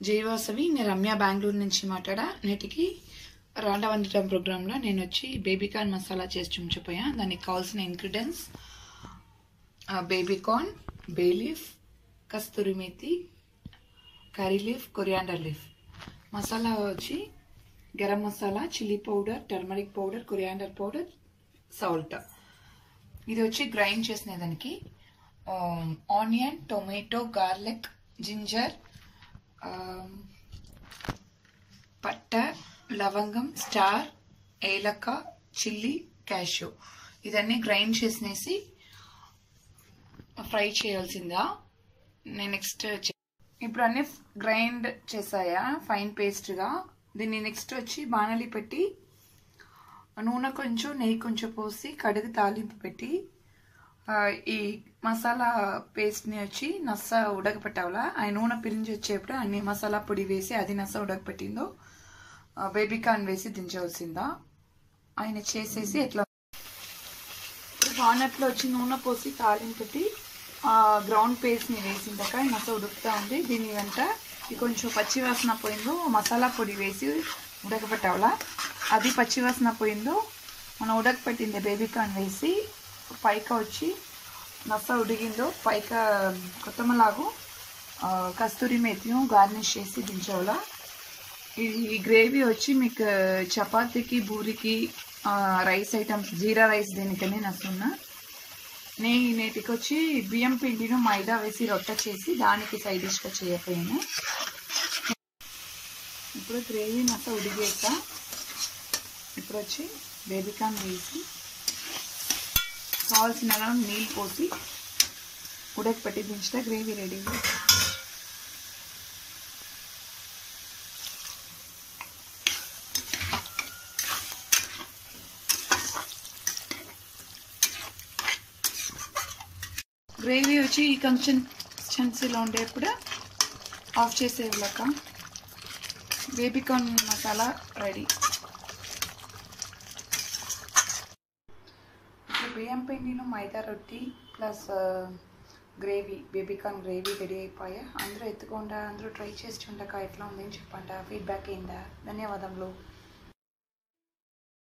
జయవాసవి నేను రమ్య బెంగళూరు నుంచి మాట్లాడా. నేటికి రాండ వండటం ప్రోగ్రాంలో నేను వచ్చి బేబీ కార్న్ మసాలా చేసి చూపించిపోయా దానికి కావాల్సిన ingredients baby corn bay leaf kasuri methi curry leaf coriander leaf. Masala వచ్చి garam masala chilli powder turmeric powder coriander powder salt ఇది వచ్చి గ్రైండ్ చేసిన దానికి ఆనియన్ టొమాటో గార్లిక్ జింజర్ పట్ట లవంగం స్టార్ ఏలక చిల్లీ క్యాష్యూ. ఇదన్నీ గ్రైండ్ చేసినేసి ఫ్రై చేయాల్సిందా? నేను నెక్స్ట్ ఇప్పుడు అన్నీ గ్రైండ్ చేసాయా? ఫైన్ పేస్ట్గా. దీన్ని నెక్స్ట్ వచ్చి బాణలి పెట్టి నూనె కొంచెం నెయ్యి కొంచెం పోసి కడుగు తాలింపు పెట్టి ఈ మసాలా పేస్ట్ని వచ్చి నస్స ఉడకపెట్టావులా? ఆ నూనె పిరించి వచ్చేప్పుడు అన్ని మసాలా పొడి వేసి అది నస్స ఉడకపెట్టిందో బేబీ కార్న్ వేసి దించవలసిందా? ఆయన చేసేసి ఎట్లా? వానట్లో వచ్చి నూనె పోసి తాలింపు గ్రౌండ్ పేస్ట్ని వేసిందాక ఈ మస ఉడుకుతా ఉంది. దీని వెంట ఇది కొంచెం పచ్చివాసన పోయిందో మసాలా పొడి వేసి ఉడకపెట్టావులా అది పచ్చివాసన పోయిందో మనం ఉడకపెట్టింది బేబీ కార్న్ వేసి పైక వచ్చి మసా ఉడిగిందో పైక కొత్తమలాగు కస్తూరి మేతిను గార్నిష్ చేసి దించవలా? ఈ గ్రేవీ వచ్చి మీకు చపాతీకి బూరికి రైస్ ఐటమ్స్ జీరా రైస్ దేనికని నస్తున్నా నేను నేటికి వచ్చి బియ్యం పిండిను మైదా వేసి రొట్టె చేసి దానికి సైడ్ డిష్గా చేయకపోయాను. ఇప్పుడు గ్రేవీ మొత్తం ఉడిగాక ఇప్పుడు వచ్చి బేబీకాన్ వేసి కావాల్సిన నీళ్ళు పోసి ఉడకపెట్టి దించిన గ్రేవీ రెడీ గ్రేవీ వచ్చి ఈ కన్సిస్టెన్సీలో ఉండేప్పుడు ఆఫ్ చేసేవాళ్ళక బేబీకార్న్ మసాలా రెడీ. ఇప్పుడు బియ్యం పిండిను మైదా రొట్టి plus gravy baby corn gravy ready అయిపోయా. అందరూ ఎత్తుకుండా అందరూ ట్రై చేసి ఉండక ఎట్లా ఉందని చెప్పండి ఫీడ్బ్యాక్ ఏందా? ధన్యవాదములు.